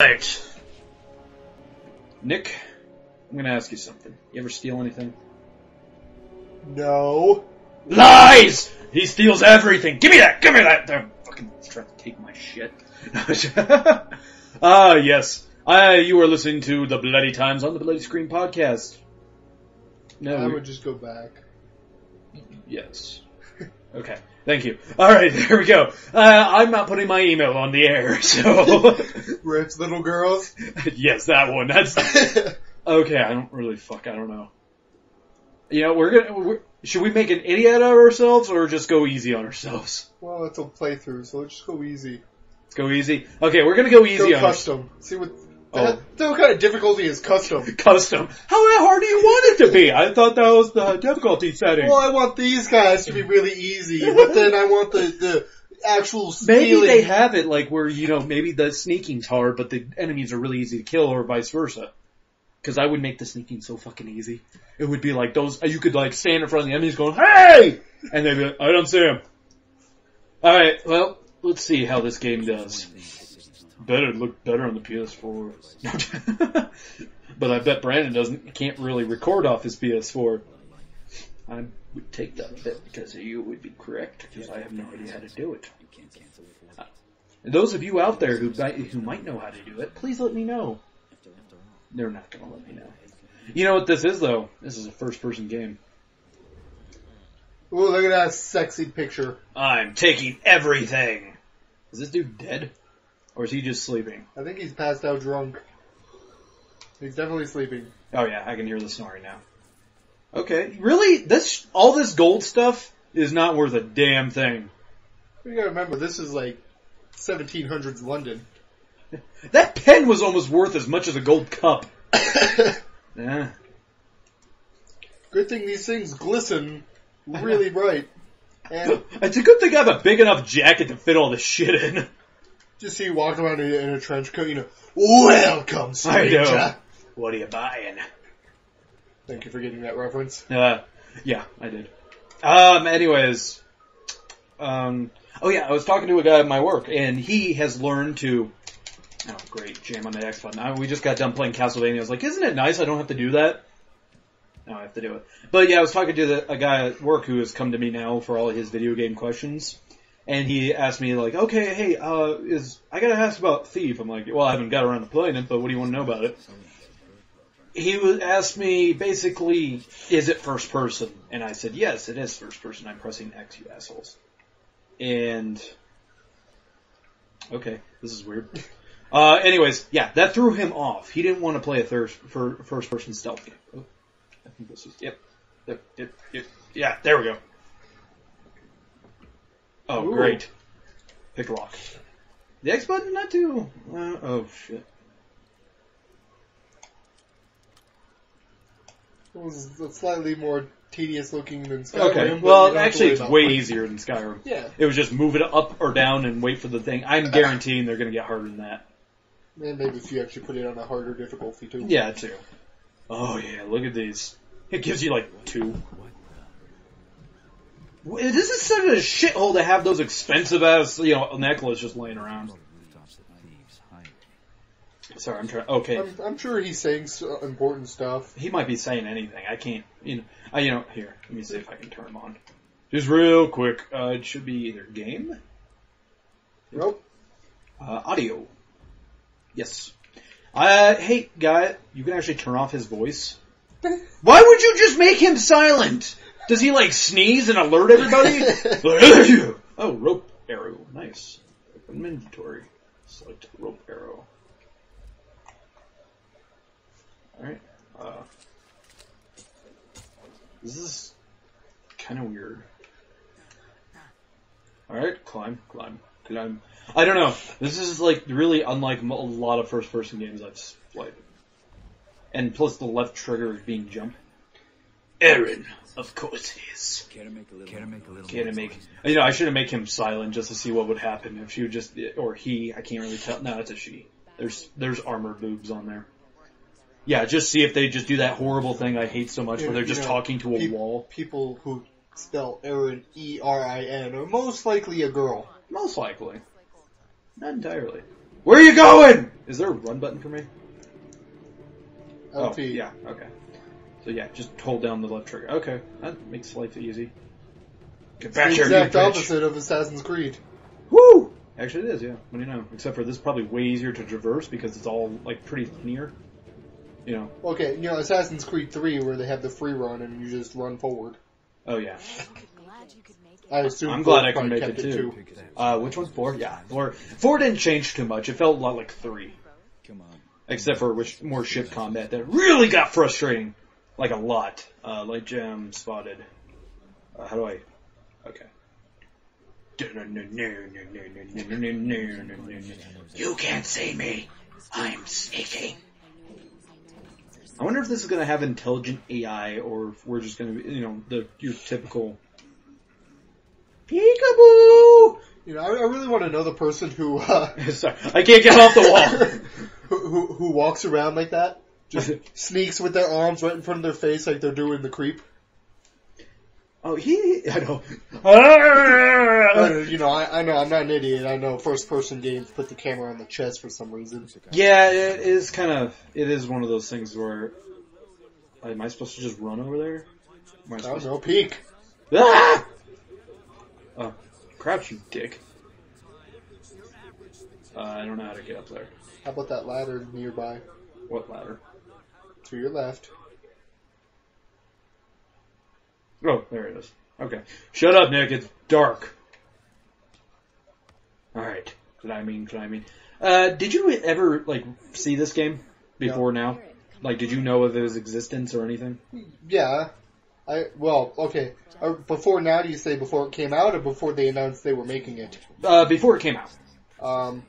Right. Nick, I'm gonna ask you something. You ever steal anything? No. Lies! He steals everything. Give me that. Give me that. They're fucking trying to take my shit. Ah, yes. I, you are listening to the Bloody Times on the Bloody Screen podcast. No, I we- would just go back. yes. Okay. Thank you. All right, there we go. Uh, I'm not putting my email on the air, so Rich little girls. yes, that one. That's okay. I don't really fuck. I don't know. You know, we're gonna. We're, should we make an idiot out of ourselves or just go easy on ourselves? well, it's a playthrough, so let's just go easy. Let's go easy. Okay, we're gonna go easy Go on custom. See what. Oh. What kind of difficulty is custom? custom. How hard do you want it to be? I thought that was the difficulty setting. Well, I want these guys to be really easy, but then I want the the actual Maybe stealing. they have it like where, you know, maybe the sneaking's hard, but the enemies are really easy to kill or vice versa. Cause I would make the sneaking so fucking easy. It would be like those, you could like stand in front of the enemies going, hey! And they'd be like, I don't see him. Alright, well, let's see how this game does. Better looked better on the PS4. but I bet Brandon doesn't, can't really record off his PS4. I would take that bet because you would be correct, because I have no idea how to do it. And those of you out there who might, who might know how to do it, please let me know. They're not going to let me know. You know what this is though? This is a first person game. Ooh, look at that sexy picture. I'm taking everything. Is this dude dead? Or is he just sleeping? I think he's passed out drunk. He's definitely sleeping. Oh yeah, I can hear the snoring now. Okay, really? This, all this gold stuff is not worth a damn thing. You gotta remember, this is like 1700s London. That pen was almost worth as much as a gold cup. Yeah. Good thing these things glisten really bright. And It's a good thing I have a big enough jacket to fit all this shit in. Just see you walk around in, in a trench coat, you know, welcome, I stranger. know. What are you buying? Thank you for getting that reference. Uh, yeah, I did. Um, anyways, um, oh yeah, I was talking to a guy at my work, and he has learned to. Oh, great! Jam on the X button. I, we just got done playing Castlevania. I was like, "Isn't it nice? I don't have to do that." Now I have to do it. But yeah, I was talking to the, a guy at work who has come to me now for all his video game questions, and he asked me like, "Okay, hey, uh, is I gotta ask about Thief?" I'm like, "Well, I haven't got around to playing it, but what do you want to know about it?" he asked me basically, is it first person? And I said, yes, it is first person. I'm pressing X, you assholes. And okay, this is weird. Uh, anyways, yeah, that threw him off. He didn't want to play a third for first person stealth game. Oh, I think this is yep, yep, yep, yep. Yeah, there we go. Oh, Ooh. great. Pick lock. The X button, not too. Uh, oh shit. It was slightly more tedious looking than Skyrim. Okay. Well, don't have to actually, it's way easier than Skyrim. Yeah. It was just move it up or down and wait for the thing. I'm guaranteeing they're going to get harder than that. And maybe if you actually put it on a harder difficulty too. Yeah, too. Oh yeah, look at these. It gives you like two. This is such a shithole to have those expensive ass, you know, necklaces just laying around. Sorry, I'm trying. Okay, I'm, I'm sure he's saying s important stuff. he might be saying anything. I can't, you know. I, you know, here. Let me see if I can turn him on. Just real quick. Uh, it should be either game, Nope. uh, audio. Yes. Uh, hey, guy, you can actually turn off his voice. Why would you just make him silent? Does he like sneeze and alert everybody? oh, rope arrow. Nice. Open inventory. Select rope arrow. Alright. Uh, this is kind of weird. Alright, climb, climb, climb. I don't know. This is like really unlike a lot of first person games I've played. And plus the left trigger is being jump. Aaron, of course it is. Care to make a little? Care to make a little? Can't it make, you know, I should have make him silent just to see what would happen if she would just, or he, I can't really tell. No, it's a she. There's, there's armor boobs on there. Yeah, just see if they just do that horrible thing I hate so much where they're You just know, talking to a peop- wall. People who spell Erin E R I N are most likely a girl. Most likely. Not entirely. Where are you going? Is there a run button for me? LT. Oh, yeah, okay. So yeah, just hold down the left trigger. Okay, that makes life easy. Get It's back the here, you exact bitch. opposite of Assassin's Creed. Woo! Actually, it is. Yeah. What do you know? Except for this, is probably way easier to traverse because it's all like pretty linear. You know. Okay, you know Assassin's Creed 3 where they have the free run and you just run forward. Oh yeah. Glad you could make it. I assume I'm glad I can make it kept too. Uh, which one's four? Yeah, four. Four didn't change too much. It felt a lot like three, Come on. except for which more ship combat that really got frustrating, like a lot. Uh, like Jam spotted. Uh, how do I? Okay. You can't see me. I'm sneaking. I wonder if this is going to have intelligent AI or if we're just going to be, you know, the your typical peekaboo. You know, I, I really want to know the person who uh, Sorry, I can't get off the wall. who, who who walks around like that, just sneaks with their arms right in front of their face like they're doing the creep. oh, he, I know. Uh, you know, I, I know I'm not an idiot. I know first person games put the camera on the chest for some reason. yeah, it is kind of, it is one of those things where, am I supposed to just run over there? Am I I don't know, peek. Ah! Oh, crouch, you dick. Uh, I don't know how to get up there. How about that ladder nearby What ladder? To your left? Oh, there it is. Okay. Shut up, Nick. It's dark. Alright. Climbing, climbing. Uh, did you ever, like, see this game before now? Like, did you know of its existence or anything? Yeah. I well, okay. Uh, before now, do you say before it came out or before they announced they were making it? Uh, before it came out. Um,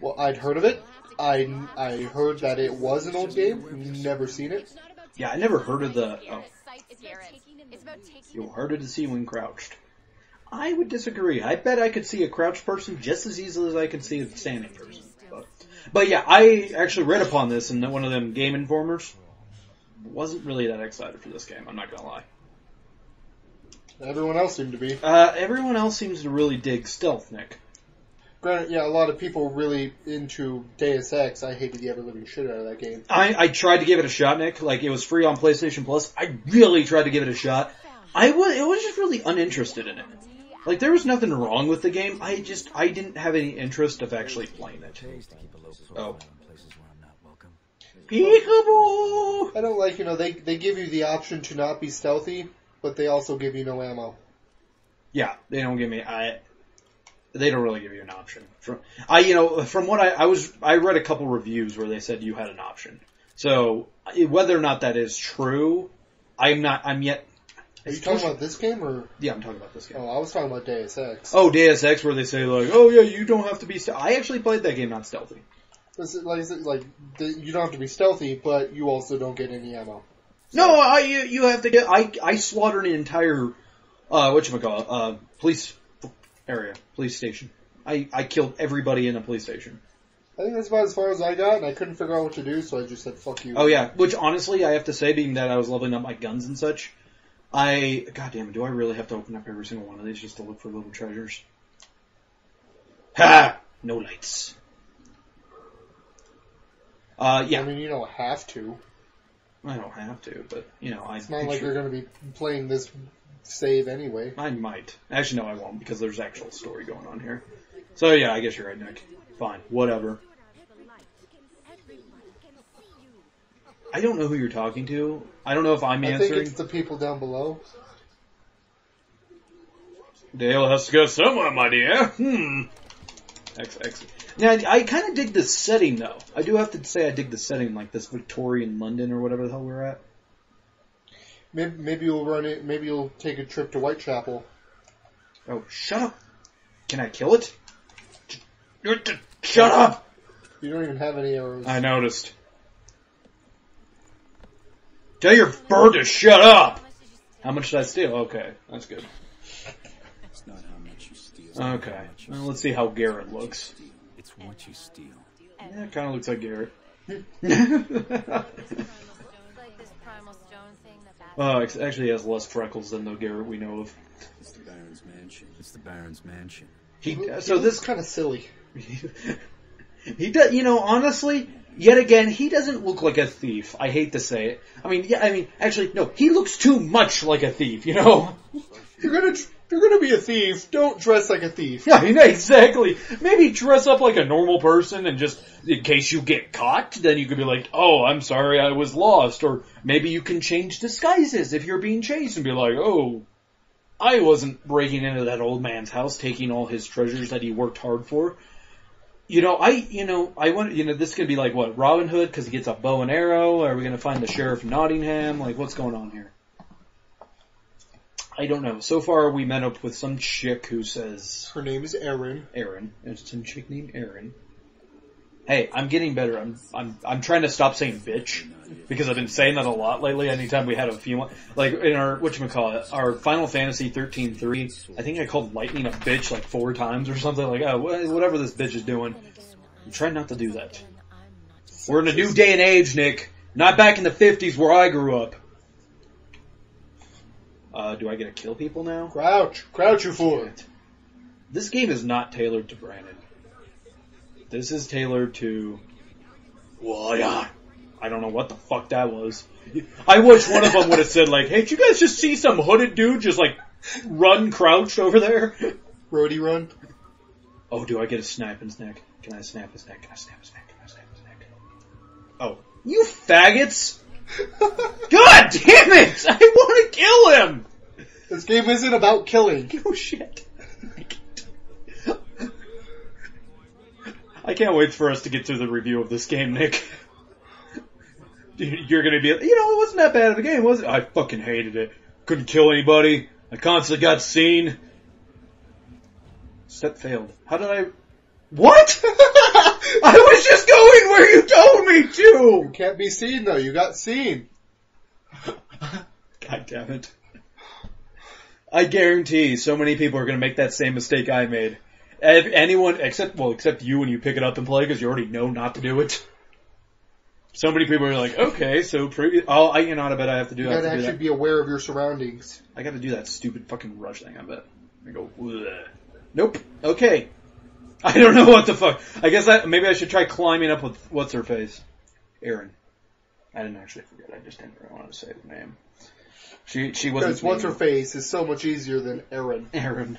well, I'd heard of it. I I heard that it was an old game. Never seen it. Yeah, I never heard of the, oh, It's about you're harder to see when crouched. I would disagree. I bet I could see a crouched person just as easily as I could see a standing person. But, but yeah, I actually read upon this in one of them Game Informers. Wasn't really that excited for this game, I'm not gonna lie. Everyone else seemed to be. Uh, everyone else seems to really dig stealth, Nick. Granted, yeah, a lot of people were really into Deus Ex. I hated the ever living shit out of that game. I, I tried to give it a shot, Nick. Like it was free on PlayStation Plus. I really tried to give it a shot. I was, it was just really uninterested in it. Like there was nothing wrong with the game. I just, I didn't have any interest of actually playing it. Pays to keep a low Oh. in places where I'm not welcome. Peekaboo! I don't like, you know, they they give you the option to not be stealthy, but they also give you no ammo. Yeah, they don't give me, I, they don't really give you an option. From, I, you know, from what I, I was, I read a couple reviews where they said you had an option. So, whether or not that is true, I'm not, I'm yet, Are you talking about this game or? yeah, I'm talking about this game. Oh, I was talking about Deus Ex. Oh, Deus Ex, where they say like, "Oh yeah, you don't have to be." Ste-. I actually played that game not stealthy. This is- like, like you don't have to be stealthy, but you also don't get any ammo. No, I you, you have to get. I I slaughtered an entire, uh, what you call uh, police area, police station. I I killed everybody in a police station. I think that's about as far as I got, and I couldn't figure out what to do, so I just said, "Fuck you." Oh yeah, which honestly, I have to say, being that I was leveling up my guns and such, I goddamn, do I really have to open up every single one of these just to look for little treasures? Ha! No lights. Uh, yeah. I mean, you don't have to. I don't have to, but you know, I. It's not like you're going to be playing this save anyway. I might. Actually, no, I won't because there's actual story going on here. So yeah, I guess you're right, Nick. Fine, whatever. I don't know who you're talking to. I don't know if I'm I think it's the people down below. Dale has to go somewhere, my dear. Hmm. X X. Now I kind of dig the setting though. I do have to say I dig the setting, like this Victorian London or whatever the hell we're at. Maybe, maybe you'll run it. Maybe you'll take a trip to Whitechapel. Oh, shut up! Can I kill it? Shut up! You don't even have any arrows. I noticed. Tell your bird to shut up! How much did I steal? Okay, that's good. It's not how much you steal. Okay, How much you well, let's see how Garrett looks. It's what you steal. Yeah, it kind of looks like Garrett. like this primal stone thing that bad oh, ex- actually, he has less freckles than the Garrett we know of. It's the Baron's mansion. It's the Baron's mansion. He, He so this kind of silly. He does, you know, honestly, yet again, he doesn't look like a thief. I hate to say it. I mean, yeah, I mean, actually, no, he looks too much like a thief, you know? You're gonna, if you're gonna be a thief, don't dress like a thief. Yeah, exactly. Maybe dress up like a normal person and just, in case you get caught, then you could be like, oh, I'm sorry, I was lost. Or maybe you can change disguises if you're being chased and be like, oh, I wasn't breaking into that old man's house taking all his treasures that he worked hard for. You know, I, you know, I want, you know, this could be like what, Robin Hood because he gets a bow and arrow? Are we gonna find the Sheriff of Nottingham? Like, what's going on here? I don't know. So far, we met up with some chick who says, Her name is Erin. Aaron. It's some chick named Aaron. Hey, I'm getting better. I'm I'm I'm trying to stop saying bitch because I've been saying that a lot lately. Anytime we had a female, like in our what you call it, our Final Fantasy 13 3, I think I called Lightning a bitch like four times or something. Like oh wha- whatever this bitch is doing. I'm trying not to do that. We're in a new day and age, Nick. Not back in the 50s where I grew up. Uh, do I get to kill people now? Crouch, crouch you fool. This game is not tailored to Brandon. This is tailored to. Well, yeah. I don't know what the fuck that was. I wish one of them would have said like, "Hey, did you guys just see some hooded dude just like run crouched over there?" Roadie run. Oh, do I get a snap his neck? Can I snap his neck? Can I snap his neck? Can I snap his neck? Oh, you faggots! God damn it! I want to kill him. This game isn't about killing. Oh shit. I can't wait for us to get through the review of this game, Nick. You're gonna be, you know, it wasn't that bad of a game, was it? I fucking hated it. Couldn't kill anybody. I constantly got seen. Step failed. How did I? What? I was just going where you told me to! You can't be seen though. You got seen. God damn it. I guarantee so many people are going to make that same mistake I made. If anyone, except, well, except you when you pick it up and play because you already know not to do it. So many people are like, okay, so pre- oh, I, you know what, I bet I have to do, You I have gotta to actually that. be aware of your surroundings. I gotta do that stupid fucking rush thing, I bet. I go, Bleh. nope, okay. I don't know what the fuck. I guess I, maybe I should try climbing up with, what's her face? Erin. I didn't actually forget, I just didn't really want to say the name. She, she wasn't. Because what's her face is so much easier than Erin. Aaron.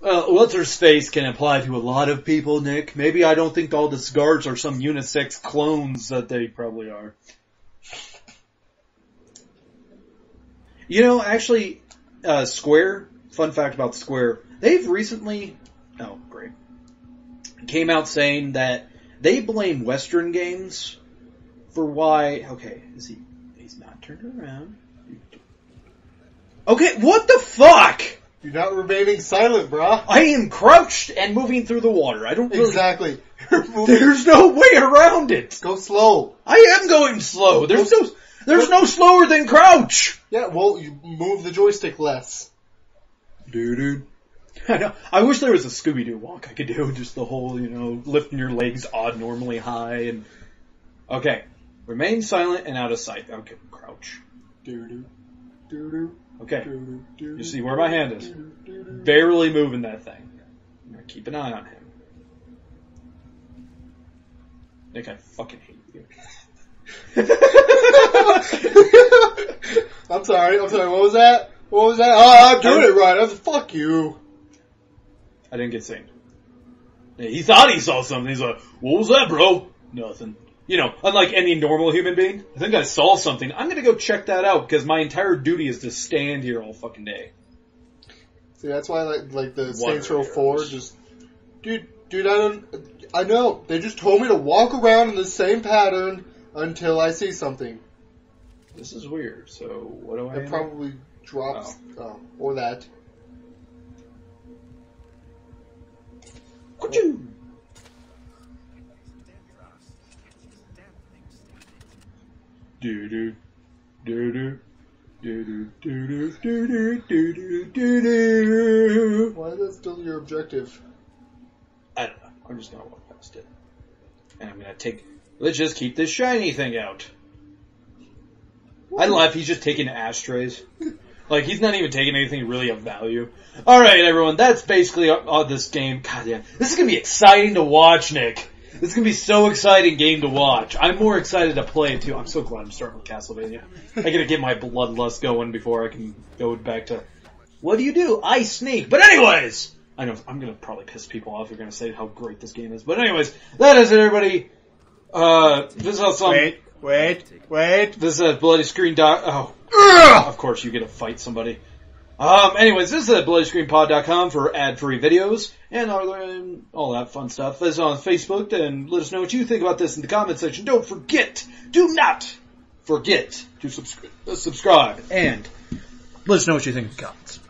Well, what's her face can apply to a lot of people, Nick. Maybe I don't think all the guards are some unisex clones that they probably are. You know, actually, uh, Square, fun fact about Square, they've recently, oh great, came out saying that they blame Western games for why, okay, is he, he's not turned around. Okay, what the fuck? You're not remaining silent, brah. I am crouched and moving through the water. I don't really. Exactly. There's no way around it. Go slow. I am going slow. There's no. There's no slower than crouch. Yeah, well, you move the joystick less. Dude, dude. I know. I wish there was a Scooby Doo walk I could do. Just the whole, you know, lifting your legs odd normally high and. Okay. Remain silent and out of sight. Okay. Crouch. Doo doo. Doo doo. Okay. You see where my hand is. Barely moving that thing. I'm gonna keep an eye on him. Nick, I fucking hate you. I'm sorry, I'm sorry, what was that? What was that? Oh, I'm doing it right. I was, fuck you. I didn't get seen. He thought he saw something. He's like, what was that, bro? Nothing. You know, unlike any normal human being, I think I saw something. I'm gonna go check that out because my entire duty is to stand here all fucking day. See, that's why like like the Saints Row 4 just dude, dude, I don't I know. They just told me to walk around in the same pattern until I see something. This is weird. So what do I? It probably drops oh, oh or that. Ka-choo! Do do do do do do do do do do do do do. Why is that still your objective? I don't know. I'm just gonna walk past it, and I'm gonna take. Let's just keep this shiny thing out. I laugh. He's just taking ashtrays. Like he's not even taking anything really of value. All right, everyone. That's basically all this game. God damn, this is gonna be exciting to watch, Nick. This is gonna be so exciting game to watch. I'm more excited to play it too. I'm so glad I'm starting with Castlevania. I gotta get my bloodlust going before I can go back to. What do you do? I sneak. But anyways, I know I'm gonna probably piss people off. if They're gonna say how great this game is. But anyways, that is it, everybody. Uh, visit us on. Wait, wait, wait. Visit at Bloody Screen. Doc- oh, of course you get to fight somebody. Um, anyways, this is at BloodyScreenPod.com for ad-free videos and all, that fun stuff. Visit on Facebook and let us know what you think about this in the comment section. Don't forget, do not forget to subscribe, uh, subscribe and let us know what you think in the comments.